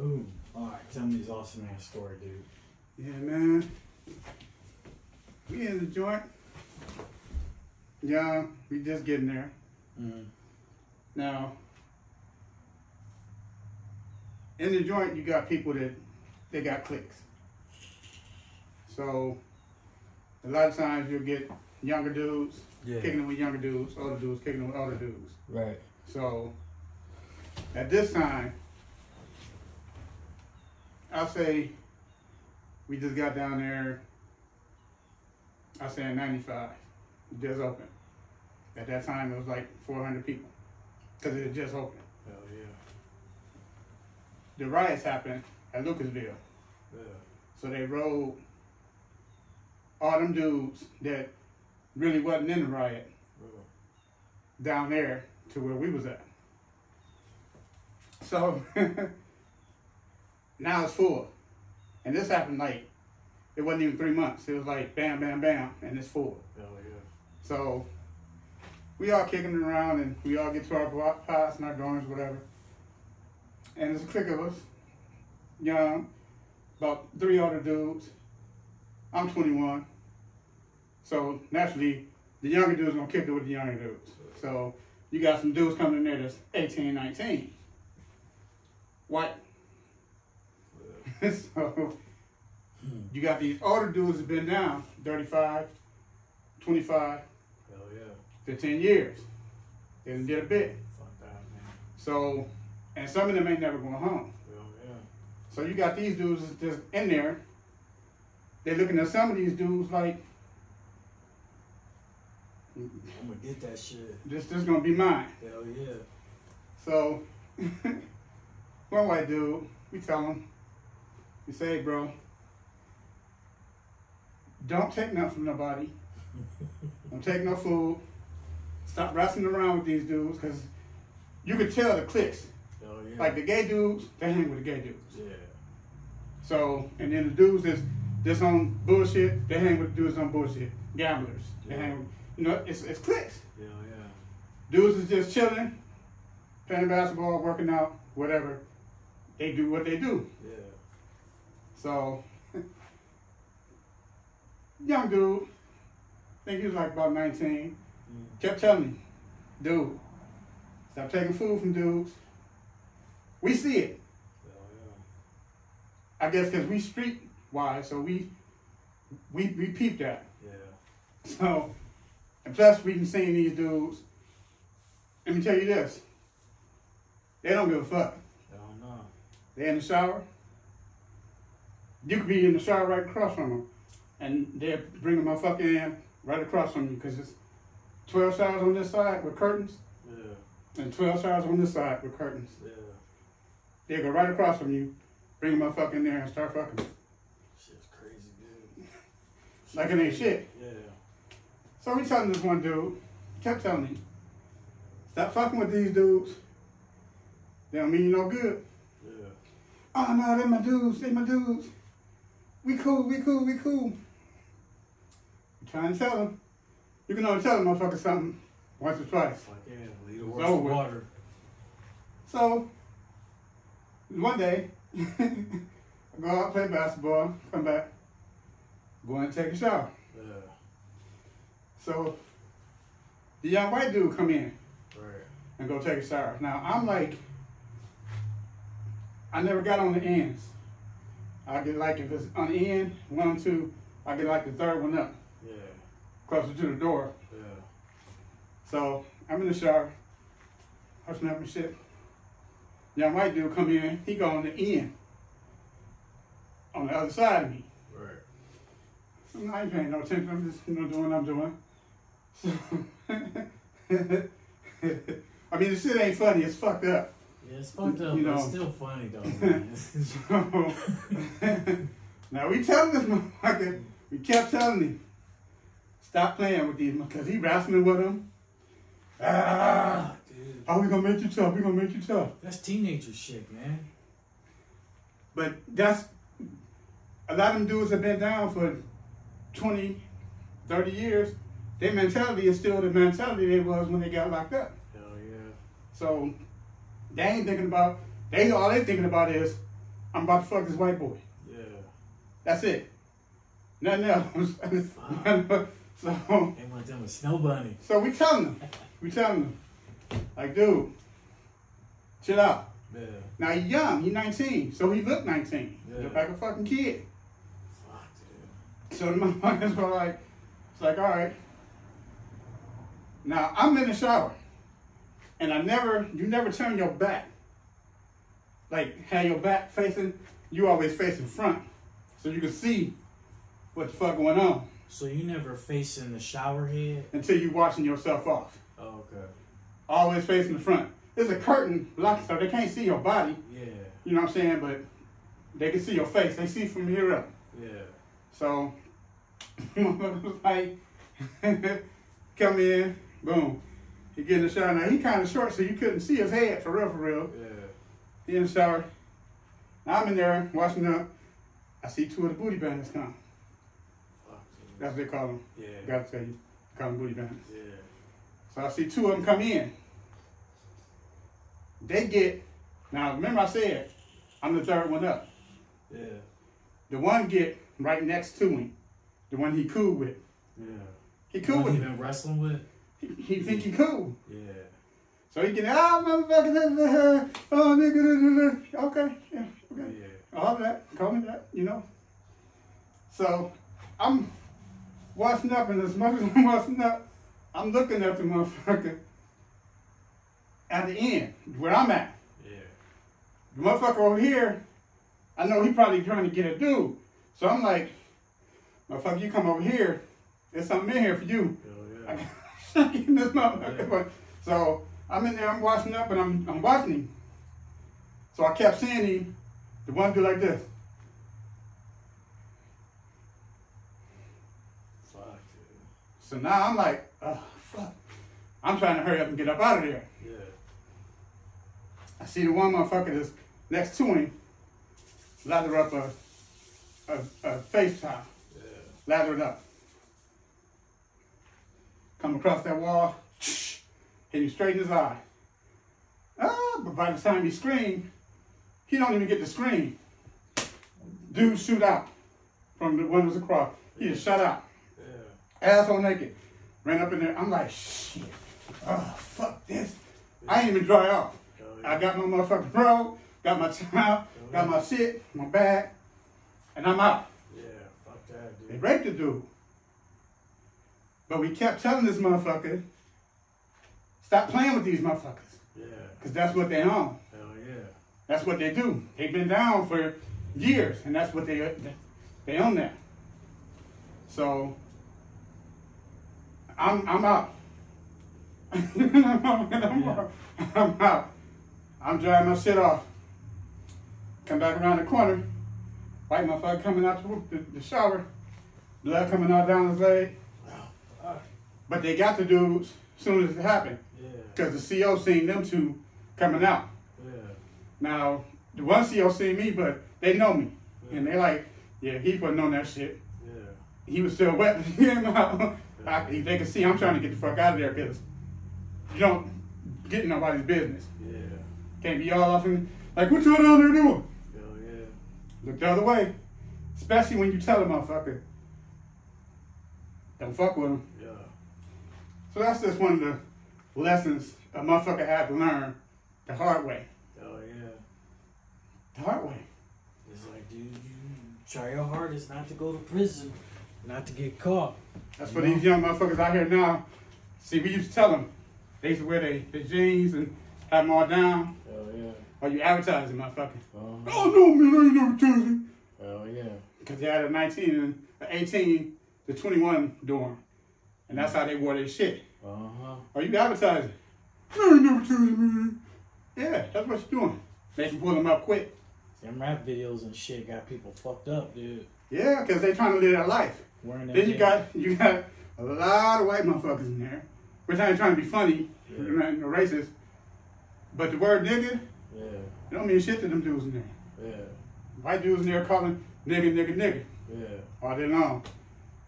Ooh. All right. Tell me this awesome ass story, dude. Yeah, man. We in the joint. Yeah, we just getting there. Mm. Now, in the joint, you got people that they got clicks. So, a lot of times you'll get younger dudes Yeah. kicking it with younger dudes, older dudes kicking it with older dudes. Right. So, at this time, I'll say we just got down there. I say in '95, just open. At that time, it was like 400 people because it had just opened. Hell yeah. The riots happened at Lucasville, Yeah. so they rode all them dudes that really wasn't in the riot Bro. down there to where we was at. So now it's full. And this happened like it wasn't even three months. It was like bam, bam, bam, and it's full. Hell yeah. So we all kicking it around and we all get to our pots and our dorms, whatever. And there's a clique of us, young, about three other dudes. I'm 21. So naturally, the younger dudes gonna kick it with the younger dudes. So you got some dudes coming in there that's 18, 19. White. so you got these older dudes that been down 35, 25, Hell yeah. 15 years. They done did a bit. Fuck that, man. So, and some of them ain't never going home. Hell yeah. So you got these dudes just in there. They're looking at some of these dudes like, I'm gonna get that shit. this this gonna be mine. Hell yeah. So, one white dude, we tell him, we say, bro, don't take nothing from nobody. Don't take no food. Stop wrestling around with these dudes, because you could tell the cliques. Hell oh, yeah. Like the gay dudes, they hang with the gay dudes. Yeah. So, and then the dudes that's, that's on bullshit, they hang with the dudes on bullshit. Gamblers. They Yeah. hang with, you know, it's, it's cliques. Hell yeah. Dudes is just chilling, playing basketball, working out, whatever. They do what they do. Yeah. So, young dude, I think he was like about 19, Mm. kept telling me, dude, stop taking food from dudes. We see it. Hell yeah. I guess because we street wise, so we we we peep that. Yeah. So, and plus we can see these dudes. Let me tell you this. They don't give a fuck. Hell no. They in the shower. You could be in the shower right across from them, and they're bringing my fucking in right across from you because it's 12 showers on this side with curtains Yeah. and 12 showers on this side with curtains. Yeah. They go right across from you, bring my fucking there and start fucking. Shit's crazy, dude. Like it ain't shit. Yeah. So we telling this one dude, kept telling me, stop fucking with these dudes. They don't mean you no good. Yeah. Oh no, they're my dudes, They're my dudes. We cool, we cool, we cool. You trying to tell him. You can only tell them motherfucker something once or twice. Fuck yeah. Lead the horse to with. water. So one day, I go out, play basketball, come back, go and take a shower. Yeah. So the young white dude come in. Right. and go take a shower. Now I'm like, I never got on the ends. I get like if it's on the end, one, two, I get like the third one up, Yeah. closer to the door. Yeah. So I'm in the shower, hushing up and shit. Young white dude come in, he go on the end, on the other side of me. Right. So I ain't paying no attention. I'm just, you know, doing what I'm doing. So, I mean, the shit ain't funny. It's fucked up. Yeah, it's fucked up, You but it's still funny though, man. So, now we telling this motherfucker, we kept telling him, stop playing with these, because he wrestling with them. Ah, Ah, dude. oh, we gonna make you tough. We gonna make you tough. That's teenager shit, man. But that's a lot of them dudes have been down for 20, 30 years. Their mentality is still the mentality they was when they got locked up. Hell yeah. So they ain't thinking about they all they thinking about is I'm about to fuck this white boy. Yeah. That's it. Nothing else. so, Ain't one of them a snow bunny. so we telling them, we telling them, like, dude, chill out. Yeah. Now he's young, he's 19, so he looked 19. Yeah. looked like a fucking kid. Fuck, dude. So the motherfuckers were like, it's like, all right. Now I'm in the shower, and I never, you never turn your back. Like have your back facing, you always facing front, so you can see what the fuck going on So you never facing the shower head? until you washing yourself off. Oh, okay. Always facing the front. There's a curtain blocking, so they can't see your body. Yeah. You know what I'm saying? But they can see your face. They see from here up. Yeah. So, was like, come in, boom. He get in the shower. Now he kind of short, so you couldn't see his head for real, for real. Yeah. He in the shower. Now I'm in there washing up. I see two of the booty bandits come. Fuck. That's what they call them. Yeah. Gotta tell you, call them booty bandits. Yeah. So I see two of them come in. They get. Now remember I said I'm the third one up. Yeah. The one get right next to him. The one he cool with. Yeah. He cool with. he him. been wrestling with? He, think he cool. Yeah. So he get ah motherfucker, oh nigga, okay, yeah, Yeah. okay, all that, call me that, you know. So I'm washing up, and as much as I'm washing up, I'm looking at the motherfucker at the end where I'm at. Yeah. The motherfucker over here, I know he probably trying to get a dude. So I'm like, motherfucker, you come over here. There's something in here for you. Hell yeah. Got in this motherfucker. So I'm in there, I'm washing up, and I'm I'm watching him. So I kept seeing him. The one do like this. Fuck. So now I'm like, oh fuck. I'm trying to hurry up and get up out of there. Yeah. I see the one motherfucker that's next to him lather up a a, a face towel. Yeah. lather it up. Come across that wall, hit him straight in his eye. Ah, but by the time he screamed, he don't even get to scream. Dude shoot out from the windows across. He just shut out. Yeah. Asshole naked. Ran up in there. I'm like, shit. Oh, fuck this. I ain't even dry off. Hell I got my motherfucking bro, got my towel, got my shit, my bag, and I'm out. Yeah. Fuck that, They dude. raped the dude. But we kept telling this motherfucker, stop playing with these motherfuckers. Yeah. Because that's what they on. Hell yeah. That's what they do. They've been down for years, and that's what they they own that. So I'm I'm out. I'm, Yeah. I'm out. I'm drying my shit off. Come back around the corner. White motherfucker coming out the, the, the shower. Blood coming out down his leg. But they got the dudes as soon as it happened. Yeah. Because the CO seen them two coming out. Yeah. Now, the one CO seen me, but they know me. And they like, yeah, he wasn't on that shit. Yeah. He was still wet when he came out. I, they can see I'm trying to get the fuck out of there because you don't get in nobody's business. Yeah. Can't be all off and like, what y'all down there doing? Hell yeah. Look the other way. Especially when you tell a motherfucker, don't fuck with him. Yeah. So that's just one of the lessons a motherfucker had to learn the hard way. Hell yeah. The hard way. It's like, dude, you try your hardest not to go to prison, not to get caught. That's for these young motherfuckers out here now. See, we used to tell them they used to wear their, their jeans and have them all down. Hell yeah. Or you advertising, motherfucker. Uh-huh. Oh no, man, I ain't never advertising. Oh yeah. Because they had a 19 and a 18 to 21 dorm. And that's how they wore their shit. Uh-huh. Are you advertising? Ain't never advertising, man. Yeah, that's what you're doing. They can pull them up quick. Them rap videos and shit got people fucked up, dude. Yeah, because they trying to live their life. Wearing Then you got you got a lot of white motherfuckers in there. We're trying trying to be funny, Yeah. no racist. But the word nigga, Yeah. it don't mean shit to them dudes in there. Yeah. White dudes in there calling nigga, nigga, nigga Yeah. all day long.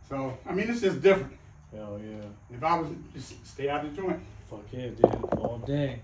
So I mean, it's just different. Hell yeah. If I was just stay out the joint. Fuck yeah, dude. All day.